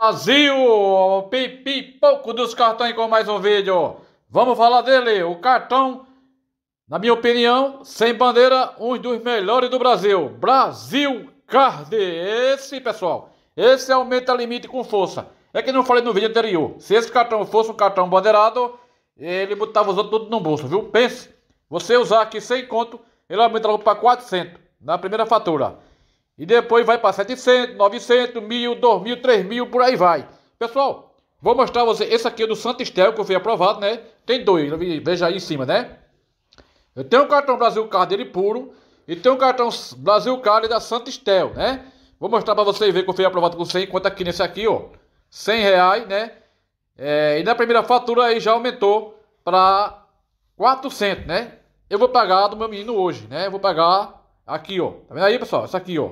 Brasil, pipoco dos cartões com mais um vídeo. Vamos falar dele, o cartão, na minha opinião, sem bandeira, um dos melhores do Brasil. Brasil Card. Esse, pessoal, esse aumenta limite com força. É que não falei no vídeo anterior. Se esse cartão fosse um cartão bandeirado, ele botava os outros tudo no bolso, viu? Pense, você usar aqui sem conto, ele aumenta logo para 400 na primeira fatura. E depois vai para 700, 900, 1000, 2000, 3000, por aí vai. Pessoal, vou mostrar você. Esse aqui é do Santo Estel, que eu fui aprovado, né? Tem dois, veja aí em cima, né? Eu tenho um cartão Brasil Card dele puro. E tem um cartão Brasil Card da Santo Estel, né? Vou mostrar para vocês ver que eu fui aprovado com 100. Enquanto aqui nesse aqui, ó. 100 reais, né? É, e na primeira fatura aí já aumentou para 400, né? Eu vou pagar do meu menino hoje, né? Eu vou pagar aqui, ó. Tá vendo aí, pessoal? Essa aqui, ó.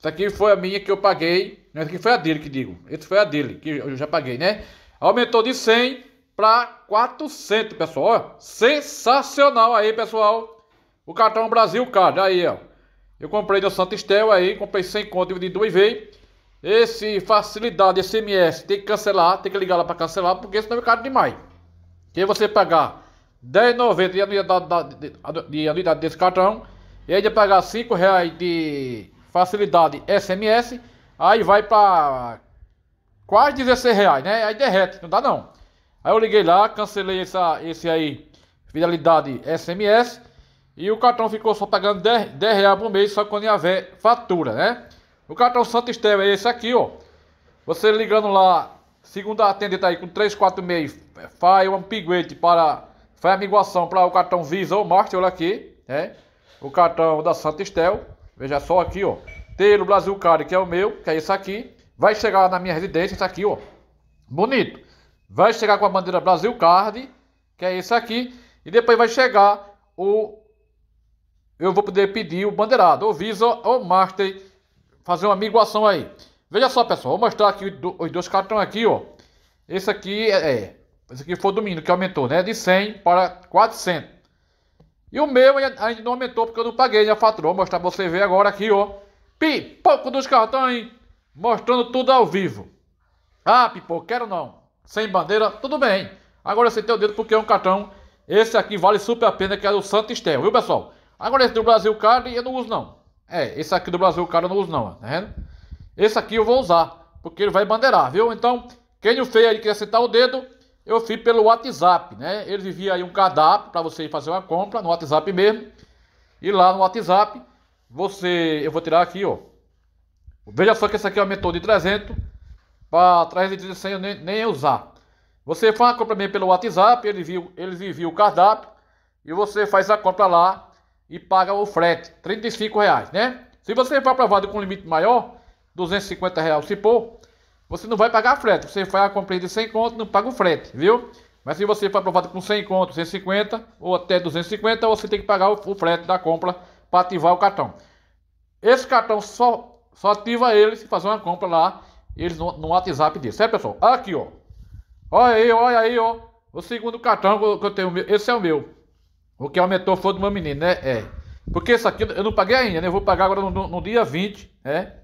Essa aqui foi a minha que eu paguei. Essa aqui foi a dele que digo. Essa foi a dele, que eu já paguei, né? Aumentou de 100 para 400, pessoal. Sensacional aí, pessoal. O cartão Brasil Card, aí, ó. Eu comprei do Santo Estel aí, comprei 100 conto de duas vezes. Esse facilidade SMS tem que cancelar, tem que ligar lá para cancelar, porque senão é caro demais. Que você pagar R$10,90 de anuidade, de, de anuidade desse cartão, e de pagar 5,00 reais de facilidade SMS, aí vai para quase 16 reais, né? Aí derrete, não dá não. Aí eu liguei lá, cancelei essa, esse aí, fidelidade SMS, e o cartão ficou só pagando 10, 10 reais por mês, só quando ia haver fatura, né? O cartão Santo Esteve é esse aqui, ó. Você ligando lá, segunda atendente aí com 346, faz um upgrade para, faz a migração para o cartão Visa ou Master, olha aqui, né? O cartão da Santa Estel. Veja só aqui, ó. Telo Brasil Card, que é o meu, que é esse aqui. Vai chegar na minha residência, esse aqui, ó. Bonito. Vai chegar com a bandeira Brasil Card, que é esse aqui. E depois vai chegar o... Eu vou poder pedir o bandeirado, ou Visa ou Master. Fazer uma migração aí. Veja só, pessoal. Vou mostrar aqui os dois cartões aqui, ó. Esse aqui é... é esse aqui foi o domínio que aumentou, né? De 100 para 400. E o meu ainda não aumentou porque eu não paguei a fatura. Vou mostrar pra você ver agora aqui, ó. Pipoco dos cartões, mostrando tudo ao vivo. Ah, pipoco, quero não. Sem bandeira, tudo bem. Agora você tem o dedo porque é um cartão. Esse aqui vale super a pena, que é do Santo Estel, viu, pessoal? Agora esse do Brasil Card eu não uso, não. É, esse aqui do Brasil Card eu não uso, não, tá vendo? Esse aqui eu vou usar, porque ele vai bandeirar, viu? Então, quem não fez aí quer sentar o dedo, eu fiz pelo WhatsApp, né? Ele vivia aí um cardápio para você fazer uma compra no WhatsApp mesmo. E lá no WhatsApp, você, eu vou tirar aqui, ó. Veja só que esse aqui aumentou de 300 para 330 sem eu nem, nem usar. Você faz a compra mesmo pelo WhatsApp, ele viu, ele viu o cardápio e você faz a compra lá e paga o frete, 35 reais, né? Se você for aprovado com limite maior, 250 reais se for, você não vai pagar frete. Você faz a compra de 100 conto, não paga o frete, viu? Mas se você for aprovado com 100 conto, 150 ou até 250, você tem que pagar o, frete da compra para ativar o cartão. Esse cartão só, só ativa ele se fazer uma compra lá, eles no, no WhatsApp dele, certo pessoal? Aqui ó, olha aí, olha aí ó, o segundo cartão que eu tenho, esse é o meu. O que aumentou foi do meu menino, né? É. Porque esse aqui eu não paguei ainda, né? Eu vou pagar agora no, no dia 20, né?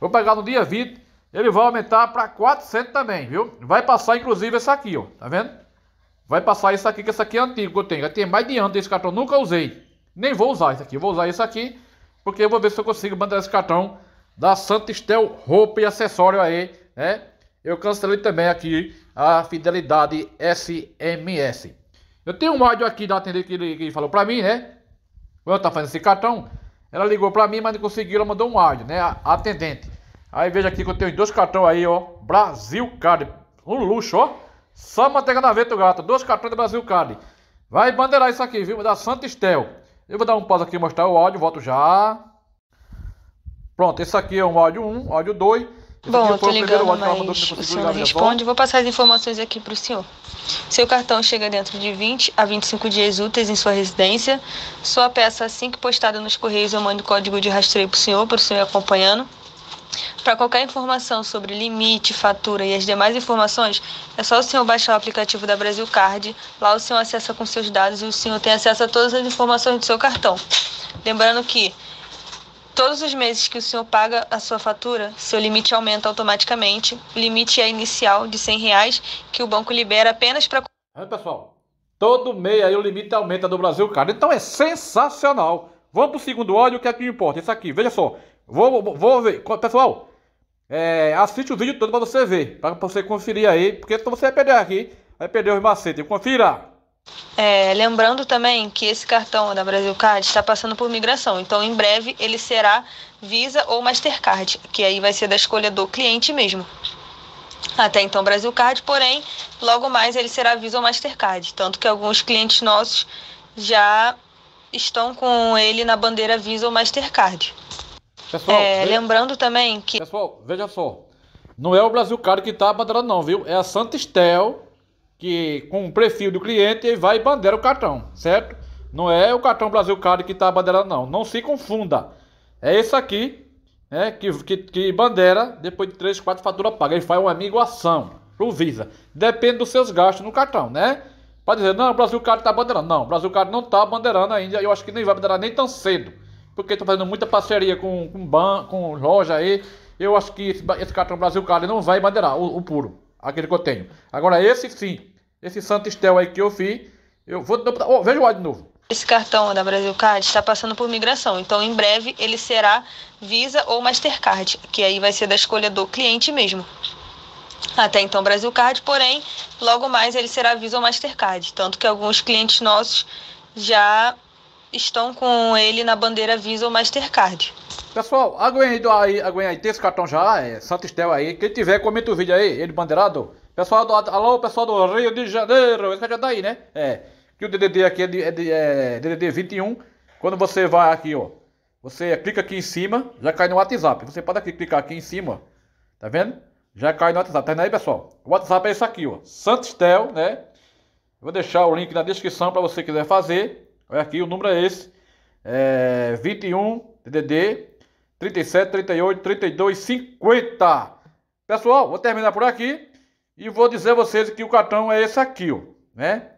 Vou pagar no dia 20 ele vai aumentar para 400 também, viu? Vai passar inclusive essa aqui, ó, tá vendo? Vai passar isso aqui, que esse aqui é antigo que eu tenho. Já tem mais de ano desse cartão, nunca usei. Nem vou usar isso aqui, vou usar isso aqui, porque eu vou ver se eu consigo mandar esse cartão da Santa Estel Roupa e Acessório aí, né? Eu cancelei também aqui a Fidelidade SMS. Eu tenho um áudio aqui da atendente que ele, que falou pra mim, né? Quando eu tava fazendo esse cartão, ela ligou pra mim, mas não conseguiu, ela mandou um áudio, né? A atendente. Aí veja aqui que eu tenho dois cartões aí, ó. Brasil Card. Um luxo, ó. Só manteiga na veta, gato. Dois cartões do Brasil Card. Vai bandeirar isso aqui, viu? Da Santa Estel. Eu vou dar um pausa aqui e mostrar o áudio. Volto já. Pronto, esse aqui é um áudio 1, áudio 2. Bom, eu tô ligando, mas o senhor não responde. Vou passar as informações aqui para o senhor. Seu cartão chega dentro de 20 a 25 dias úteis em sua residência. Sua peça, assim que postada nos correios, eu mando o código de rastreio para o senhor, para o senhor ir acompanhando. Para qualquer informação sobre limite, fatura e as demais informações, é só o senhor baixar o aplicativo da Brasil Card. Lá o senhor acessa com seus dados e o senhor tem acesso a todas as informações do seu cartão. Lembrando que Todos os meses que o senhor paga a sua fatura, seu limite aumenta automaticamente. O limite é inicial de 100 reais que o banco libera apenas para... Aí, pessoal, todo mês aí o limite aumenta do Brasil Card. Então é sensacional. Vamos pro segundo áudio, o que é que importa? Isso aqui, veja só. Vou, vou, vou ver. Pessoal, é, assiste o vídeo todo para você ver. Para você conferir aí. Porque se você vai perder aqui, vai perder os macetes. Confira! É, lembrando também que esse cartão da Brasil Card está passando por migração, então em breve ele será Visa ou Mastercard, que aí vai ser da escolha do cliente mesmo. Até então Brasil Card, porém, logo mais ele será Visa ou Mastercard, tanto que alguns clientes nossos já estão com ele na bandeira Visa ou Mastercard. Pessoal, é, veja... lembrando também que. Pessoal, veja só. Não é o Brasil Card que está bandeirando, não, viu? É a Santistel que com o perfil do cliente vai e bandeira o cartão, certo? Não é o cartão Brasil Card que está bandeirando, não. Não se confunda. É esse aqui, né, que, que, que bandeira depois de 3, 4 faturas pagas. Ele faz uma amiguação pro Visa. Depende dos seus gastos no cartão, né? Pode dizer, não, o Brasil Card está bandeirando. Não, o Brasil Card não está bandeirando ainda. Eu acho que nem vai bandeirar nem tão cedo. Porque está fazendo muita parceria com, com banco, com loja aí. Eu acho que esse, esse cartão Brasil Card não vai bandeirar o, o puro aquele que eu tenho. Agora esse sim, esse Santo Estel aí que eu fiz, eu vou... Oh, veja o de novo. Esse cartão da Brasil Card está passando por migração, então em breve ele será Visa ou Mastercard, que aí vai ser da escolha do cliente mesmo. Até então Brasil Card, porém, logo mais ele será Visa ou Mastercard, tanto que alguns clientes nossos já estão com ele na bandeira Visa ou Mastercard. Pessoal, aguenta aí, aguenta aí, tem esse cartão já, é Santo aí. Quem tiver, comenta o vídeo aí, ele bandeirado. Pessoal do, alô, pessoal do Rio de Janeiro, esse já tá aí, né? É, que o DDD aqui é, de, é, de, é DDD 21. Quando você vai aqui, ó, você clica aqui em cima, já cai no WhatsApp. Você pode aqui clicar aqui em cima, tá vendo? Já cai no WhatsApp, tá vendo aí, pessoal? O WhatsApp é esse aqui, ó, Santistel, né? Vou deixar o link na descrição para você quiser fazer. Olha aqui, o número é esse. É 21 DDD 37, 38, 32, 50. Pessoal, vou terminar por aqui e vou dizer a vocês que o cartão é esse aqui, ó, né?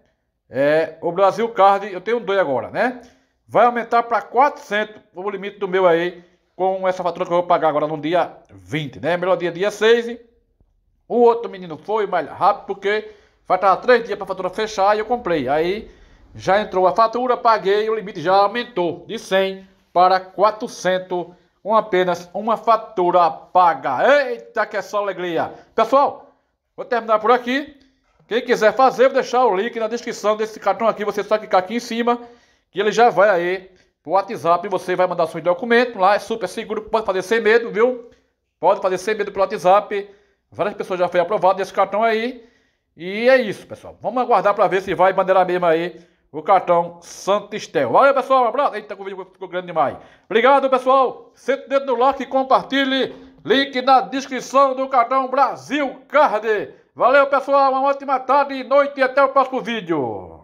É o Brasil Card, eu tenho dois agora, né? Vai aumentar para 400 o limite do meu aí com essa fatura que eu vou pagar agora no dia 20, né? Melhor dia, dia 6. O outro menino foi mais rápido porque faltava três dias para a fatura fechar e eu comprei. Aí já entrou a fatura, paguei o limite já aumentou de 100 para 400 com apenas uma fatura paga. Eita, que é só alegria. Pessoal, vou terminar por aqui. Quem quiser fazer, vou deixar o link na descrição desse cartão aqui. Você só clicar aqui em cima, que ele já vai aí pro WhatsApp. Você vai mandar seus documentos lá, é super seguro, pode fazer sem medo, viu? Pode fazer sem medo pelo WhatsApp. Várias pessoas já foi aprovado desse cartão aí. E é isso, pessoal. Vamos aguardar para ver se vai bandeirar mesmo aí o cartão Santistel. Valeu, pessoal. Um abraço. Eita, o vídeo ficou grande demais. Obrigado, pessoal. Sente o dedo no like e compartilhe. Link na descrição do cartão Brasil Card. Valeu, pessoal. Uma ótima tarde e noite e até o próximo vídeo.